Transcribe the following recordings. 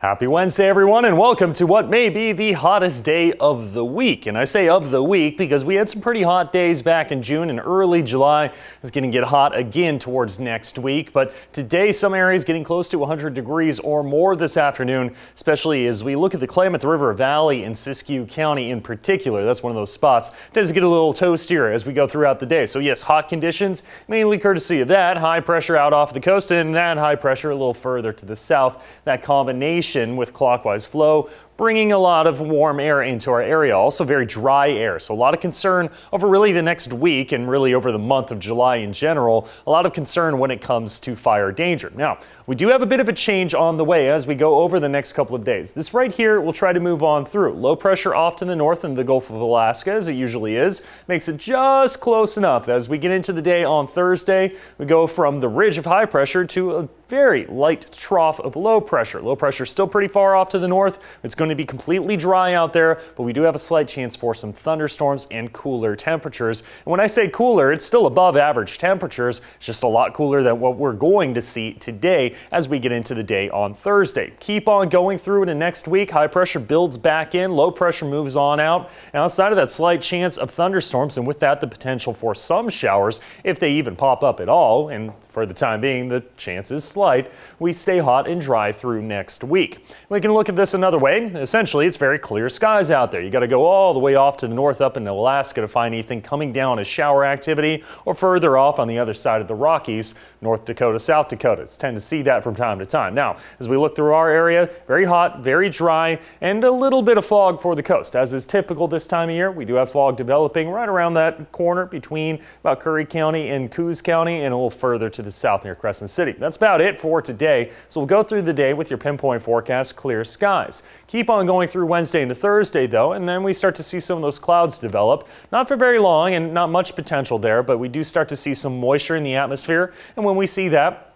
Happy Wednesday, everyone, and welcome to what may be the hottest day of the week. And I say of the week because we had some pretty hot days back in June and early July. It's going to get hot again towards next week. But today, some areas getting close to 100 degrees or more this afternoon, especially as we look at the Klamath River Valley in Siskiyou County in particular. That's one of those spots. It does get a little toastier as we go throughout the day. So, yes, hot conditions, mainly courtesy of that high pressure out off the coast and that high pressure a little further to the south. That combination with clockwise flow bringing a lot of warm air into our area. Also very dry air, so a lot of concern over really the next week and really over the month of July in general. A lot of concern when it comes to fire danger. Now, we do have a bit of a change on the way as we go over the next couple of days. This right here we'll try to move on through. Low pressure off to the north in the Gulf of Alaska, as it usually is, makes it just close enough. As we get into the day on Thursday, we go from the ridge of high pressure to a very light trough of low pressure. Low pressure still pretty far off to the north. It's going going to be completely dry out there, but we do have a slight chance for some thunderstorms and cooler temperatures. And when I say cooler, it's still above average temperatures, it's just a lot cooler than what we're going to see today as we get into the day on Thursday. Keep on going through into next week. High pressure builds back in, low pressure moves on out. Outside of that slight chance of thunderstorms, and with that, the potential for some showers, if they even pop up at all, and for the time being, the chance is slight, we stay hot and dry through next week. We can look at this another way essentially it's very clear skies out there. You got to go all the way off to the north up in Alaska to find anything coming down as shower activity or further off on the other side of the Rockies, North Dakota, South Dakota. It's tend to see that from time to time. Now, as we look through our area, very hot, very dry, and a little bit of fog for the coast. As is typical this time of year, we do have fog developing right around that corner between about Curry County and Coos County and a little further to the south near Crescent City. That's about it for today. So we'll go through the day with your pinpoint forecast, clear skies. Keep keep on going through Wednesday into Thursday, though, and then we start to see some of those clouds develop. Not for very long and not much potential there, but we do start to see some moisture in the atmosphere. And when we see that,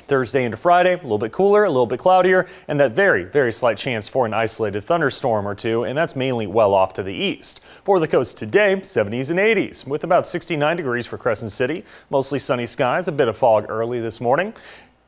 Thursday into Friday, a little bit cooler, a little bit cloudier, and that very, very slight chance for an isolated thunderstorm or two, and that's mainly well off to the east. For the coast today, 70s and 80s, with about 69 degrees for Crescent City, mostly sunny skies, a bit of fog early this morning.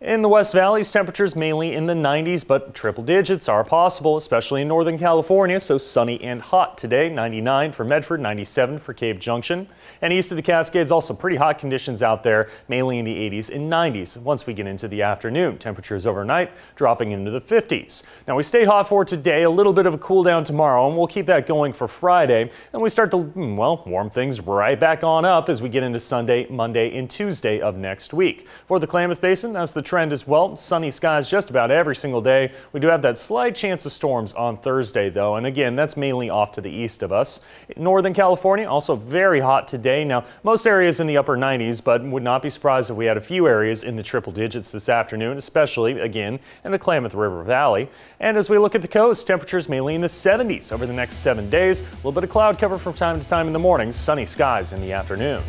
In the West Valley's temperatures mainly in the 90s, but triple digits are possible, especially in Northern California, so sunny and hot today. 99 for Medford, 97 for Cave Junction. And east of the Cascades, also pretty hot conditions out there, mainly in the 80s and 90s. Once we get into the afternoon, temperatures overnight dropping into the 50s. Now we stay hot for today, a little bit of a cool down tomorrow, and we'll keep that going for Friday. And we start to, hmm, well, warm things right back on up as we get into Sunday, Monday, and Tuesday of next week. For the Klamath Basin, that's the trend as well. Sunny skies just about every single day. We do have that slight chance of storms on Thursday, though, and again, that's mainly off to the east of us. Northern California, also very hot today. Now, most areas in the upper 90s, but would not be surprised if we had a few areas in the triple digits this afternoon, especially, again, in the Klamath River Valley. And as we look at the coast, temperatures mainly in the 70s over the next seven days. A little bit of cloud cover from time to time in the mornings, sunny skies in the afternoon.